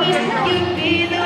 Deus, Deus,